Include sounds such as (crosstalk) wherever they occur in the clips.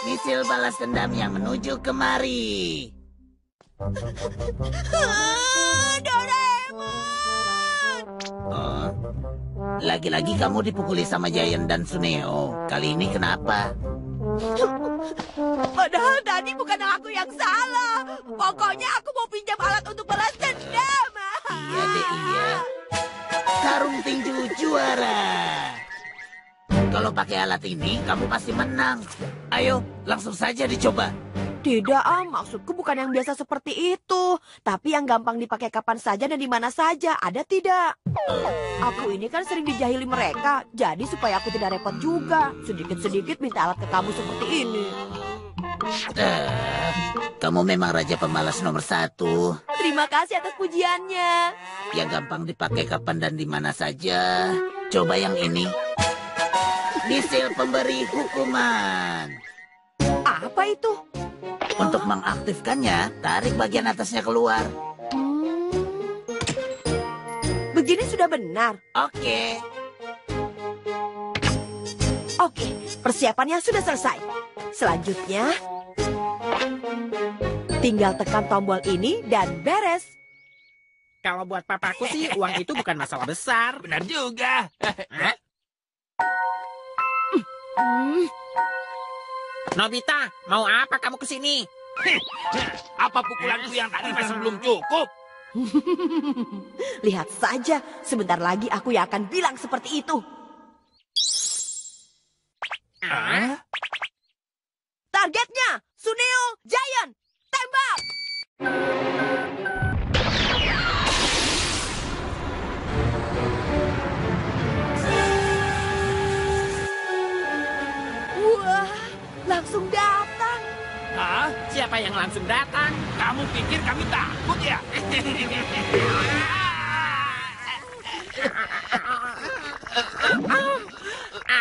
Misil balas dendam yang menuju kemari. Ah, Doraemon! Oh, lagi-lagi kamu dipukuli sama Giant dan Suneo. Kali ini kenapa? Padahal tadi bukan aku yang salah. Pokoknya aku mau pinjam alat untuk balas dendam. Iya deh, iya. Karung tinju juara. Kalau pakai alat ini, kamu pasti menang. Ayo, langsung saja dicoba. Tidak, ah, maksudku bukan yang biasa seperti itu. Tapi yang gampang dipakai kapan saja dan di mana saja. Ada tidak? Aku ini kan sering dijahili mereka. Jadi supaya aku tidak repot juga. Sedikit-sedikit minta alat ke kamu seperti ini. Eh, kamu memang raja pemalas nomor satu. Terima kasih atas pujiannya. Yang gampang dipakai kapan dan di mana saja. Coba yang ini. Misil pemberi hukuman. Apa itu? Untuk mengaktifkannya, tarik bagian atasnya keluar. Hmm. Begini sudah benar. Oke. Oke, persiapannya sudah selesai. Selanjutnya, tinggal tekan tombol ini dan beres. Kalau buat papaku sih uang itu bukan masalah besar. Benar juga. Hmm, Nobita, mau apa kamu ke sini? (laughs) Apa pukulanku yang tadi masih belum cukup? (laughs) lihat saja, sebentar lagi aku yang akan bilang seperti itu. Ah? Targetnya, Suneo Giant, tembak! Langsung datang. Hah? Siapa yang langsung datang? Kamu pikir kami takut ya?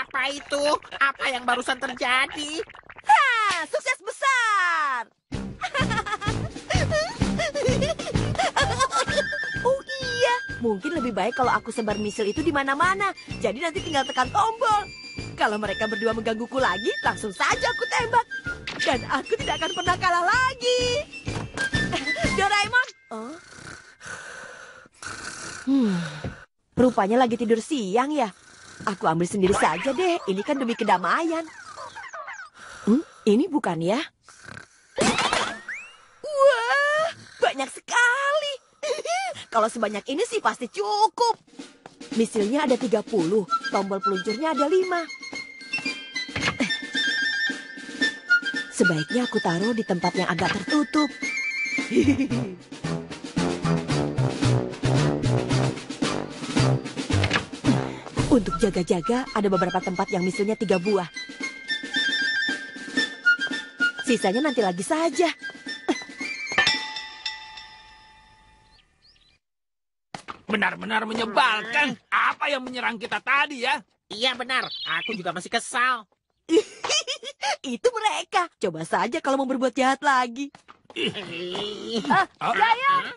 Apa itu? Apa yang barusan terjadi? Ha, sukses besar. oh iya, mungkin lebih baik kalau aku sebar misil itu di mana-mana. Jadi nanti tinggal tekan tombol. Kalau mereka berdua menggangguku lagi, langsung saja aku tembak. Dan aku tidak akan pernah kalah lagi. (laughs) Doraemon. Oh. Hmm, rupanya lagi tidur siang ya. Aku ambil sendiri saja deh. Ini kan demi kedamaian. Hmm, ini bukan ya? Wah, banyak sekali. (laughs) Kalau sebanyak ini sih pasti cukup. Misilnya ada 30, tombol peluncurnya ada 5. Sebaiknya aku taruh di tempat yang agak tertutup. Untuk jaga-jaga, ada beberapa tempat yang misilnya tiga buah. Sisanya nanti lagi saja. Benar-benar menyebalkan. Apa yang menyerang kita tadi ya? Iya benar, aku juga masih kesal. (laughs) Itu mereka. Coba saja kalau mau berbuat jahat lagi. Ah, Giant!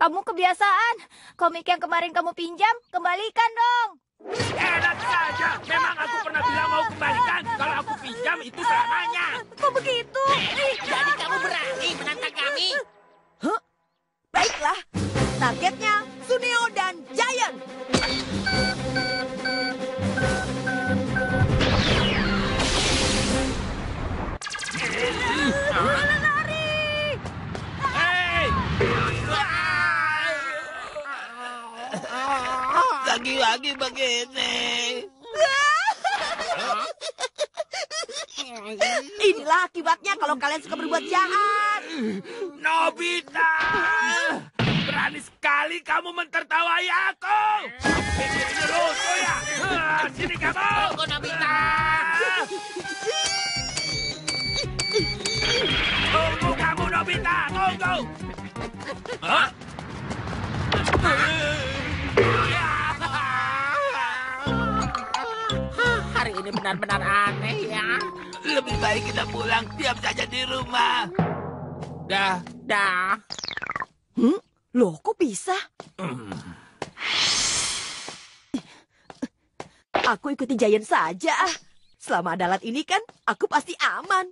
Kamu kebiasaan. Komik yang kemarin kamu pinjam, kembalikan dong. Enak saja. Memang aku pernah bilang mau kembalikan. Kalau aku pinjam itu selamanya. Kok begitu? Jadi kamu berani menantang kami? Baiklah. Targetnya Suneo dan Giant. Hei! Lagi-lagi begini. Inilah akibatnya kalau kalian suka berbuat jahat. Nobita! Berani sekali kamu mentertawai aku! Ini lucu ya! Ah, Sini kamu! Tunggu Nobita. Tunggu kamu Nobita! Tunggu! Hah, Hari ini benar-benar aneh ya. Lebih baik kita pulang, diam saja di rumah. Dah, Dah. Hmm? Loh, kok bisa? Aku ikuti Giant saja. ah. Selama ada alat ini kan, aku pasti aman.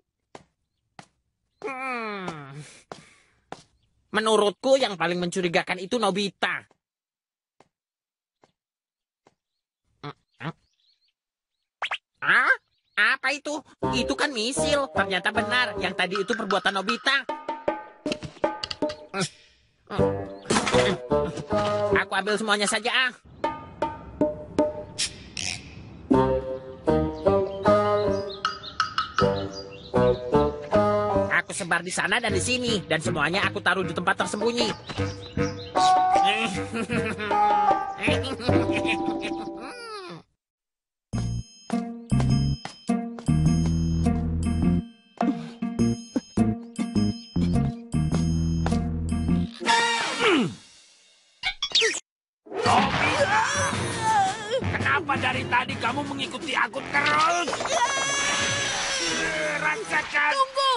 Hmm. Menurutku yang paling mencurigakan itu Nobita. Ah? Apa itu? Itu kan misil. Ternyata benar. Yang tadi itu perbuatan Nobita. Aku ambil semuanya saja ah. Aku sebar di sana dan di sini dan semuanya aku taruh di tempat tersembunyi. (laughs) Rasakan. Tunggu!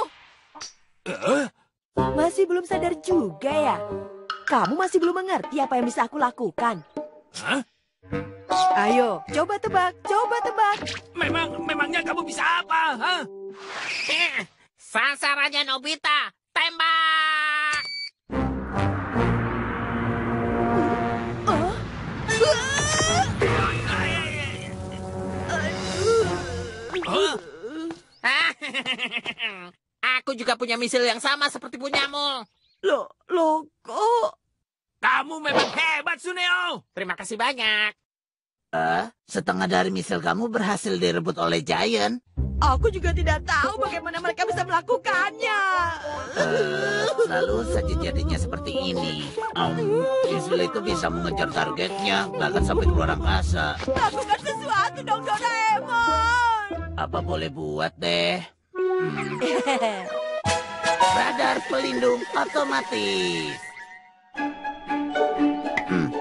Masih belum sadar juga ya? Kamu masih belum mengerti apa yang bisa aku lakukan. Hah? Ayo, coba tebak, coba tebak. Memang, memangnya kamu bisa apa? Hah? Sasarannya Nobita, tembak! (laughs) Aku juga punya misil yang sama seperti punyamu. Loh, loh, kok? Kamu memang hebat, Suneo. Terima kasih banyak. Eh, setengah dari misil kamu berhasil direbut oleh Giant. Aku juga tidak tahu bagaimana mereka bisa melakukannya. Selalu saja jadinya seperti ini. Um, misil itu bisa mengejar targetnya, bahkan sampai keluar angkasa. Lakukan sesuatu dong, Doraemon. Apa boleh buat deh? (laughs) Radar pelindung otomatis. Hmm.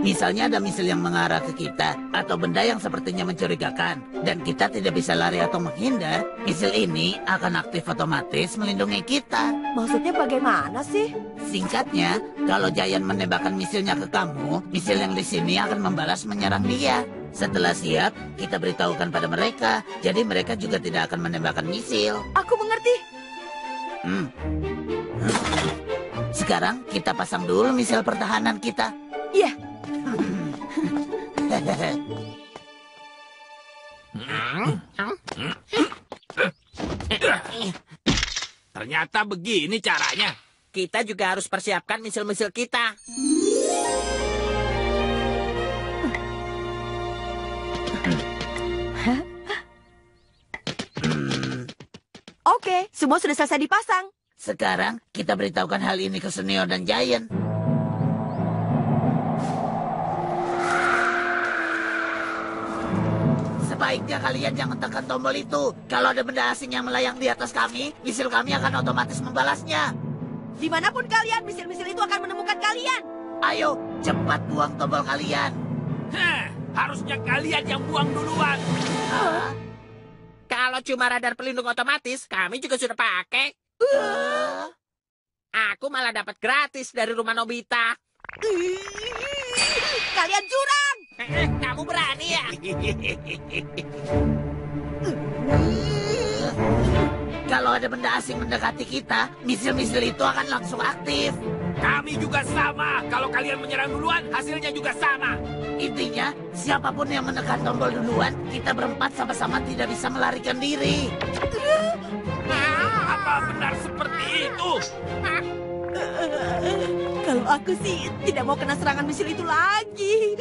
Misalnya ada misil yang mengarah ke kita atau benda yang sepertinya mencurigakan dan kita tidak bisa lari atau menghindar, misil ini akan aktif otomatis melindungi kita. Maksudnya bagaimana sih? Singkatnya, kalau Giant menembakkan misilnya ke kamu, misil yang di sini akan membalas menyerang dia. Setelah siap, kita beritahukan pada mereka, jadi mereka juga tidak akan menembakkan misil. Aku mengerti. Hmm. Sekarang kita pasang dulu misil pertahanan kita. Iya. Ternyata begini caranya. Kita juga harus persiapkan misil-misil kita. Oke, semua sudah selesai dipasang. Sekarang kita beritahukan hal ini ke Suneo dan Giant. Sebaiknya kalian jangan tekan tombol itu. Kalau ada benda asing yang melayang di atas kami, misil kami akan otomatis membalasnya. Di mana pun kalian, misil-misil itu akan menemukan kalian. Ayo, cepat buang tombol kalian. Hah, harusnya kalian yang buang duluan. Kalau cuma radar pelindung otomatis, kami juga sudah pakai. ah. Aku malah dapat gratis dari rumah Nobita. Kalian curang! Eh, Kamu berani ya? (laughs) Kalau ada benda asing mendekati kita, misil-misil itu akan langsung aktif. Kami juga sama. Kalau kalian menyerang duluan, hasilnya juga sama. Intinya, siapa pun yang menekan tombol duluan, kita berempat sama-sama tidak bisa melarikan diri. Apa benar seperti itu? Kalau aku sih tidak mau kena serangan misil itu lagi.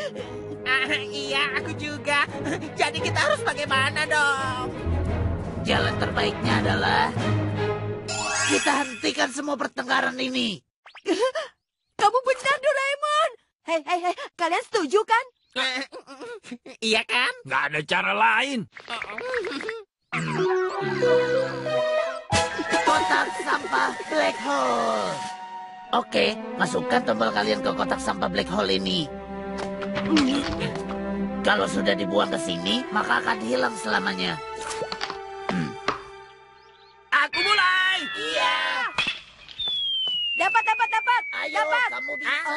Ah, iya, aku juga. Jadi kita harus bagaimana dong? Jalan terbaiknya adalah kita hentikan semua pertengkaran ini. (laughs) Kamu benar, Doraemon. Hei, hei, hei, kalian setuju kan? Eh, iya kan? Nggak ada cara lain. (laughs) Kotak sampah black hole. Oke, masukkan tombol kalian ke kotak sampah black hole ini. (laughs) Kalau sudah dibuang ke sini, maka akan hilang selamanya. Ayo Dapat. kamu bisa.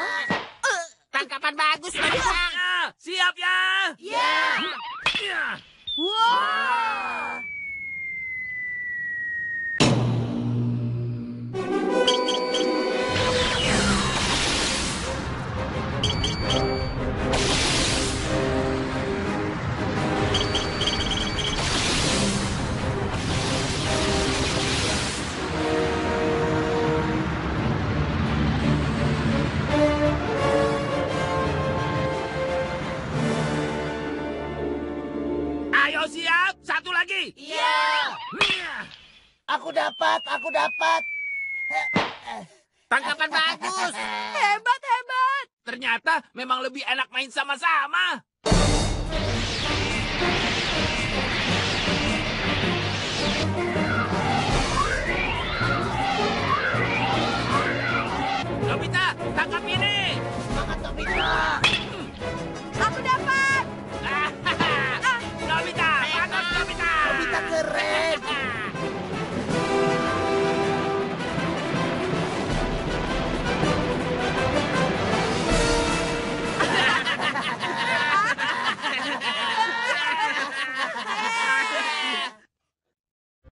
Tangkapan bagus, Nobita. Ya, siap ya. Iya. Ya. Wah! Ayo aku dapat. Tangkapan bagus. (laughs) Hebat, hebat! Ternyata memang lebih enak main sama-sama. Nobita, tangkap ini. Semangat Nobita.